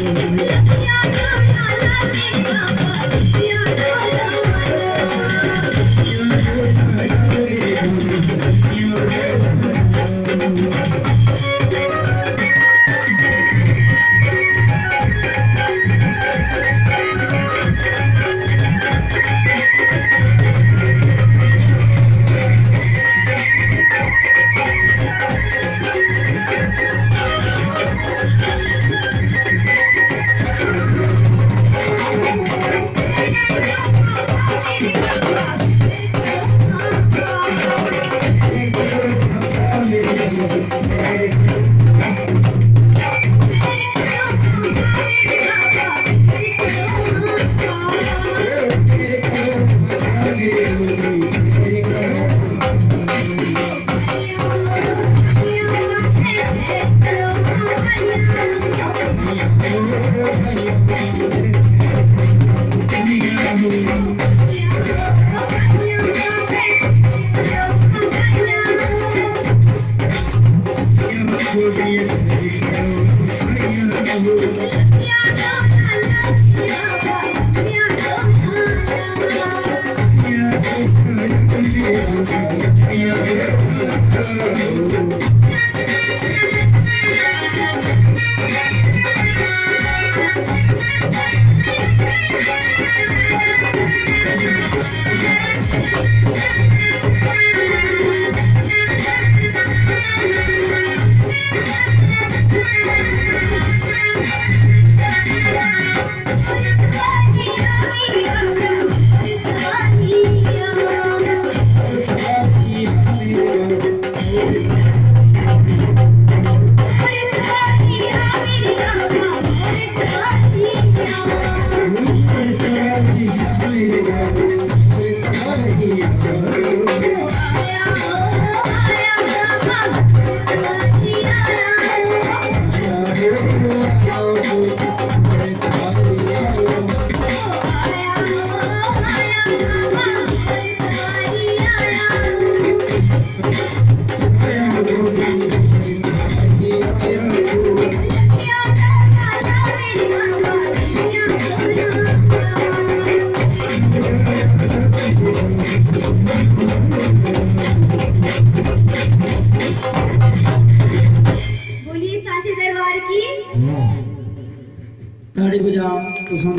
音乐。Yeah. Ibu, 成的